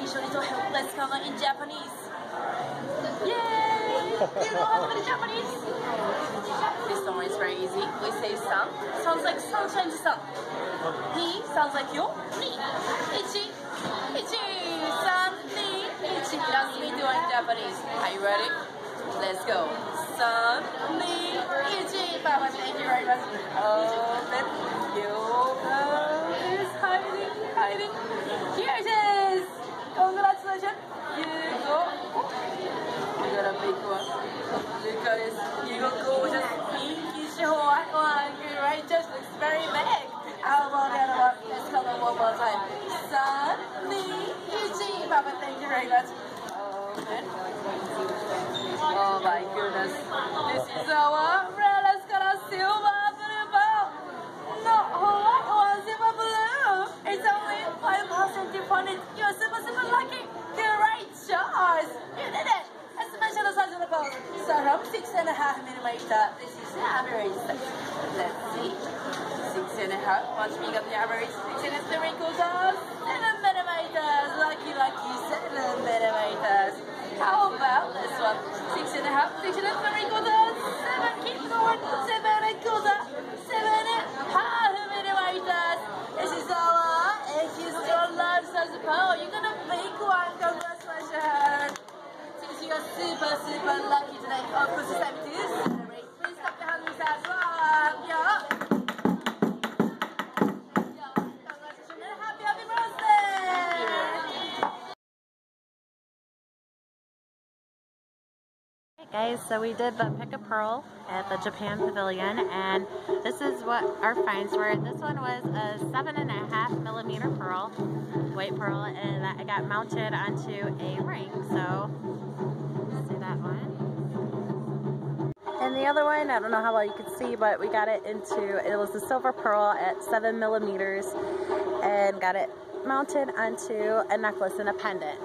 Little helpless color in Japanese. Yay! You know how to Japanese? This song is very easy. We say sun. Sounds like sunshine sun. Ni sounds like you. Ni. Ichi. Ichi. San. Ni. Ichi. That's me doing Japanese. Are you ready? Let's go. San. Ni. Ichi. Papa, thank you very much. Open. Yoga is hiding. Hiding. Here it is. Congratulations. You go. You got a big one. Look at this. You got gorgeous pinkish white one. Right? Just looks very big. How about other one? Let's color one more time. Sun, Ni, Ichi. Papa, thank you very much. Oh, Open. Oh my goodness. This is our six and a half millimeter. This is the average. Let's see. Six and a half. Much bigger than the average. Six and a three quarters. Seven millimeters. Lucky, lucky. You're super, super lucky today, of course time to. Please clap your hands as well. Yeah. Guys, so we did the pick a pearl at the Japan Pavilion, and this is what our finds were. This one was a seven and a half millimeter pearl, white pearl, and I got mounted onto a And the other one, I don't know how well you can see, but we got it into, it was a silver pearl at seven millimeters, and got it mounted onto a necklace and a pendant.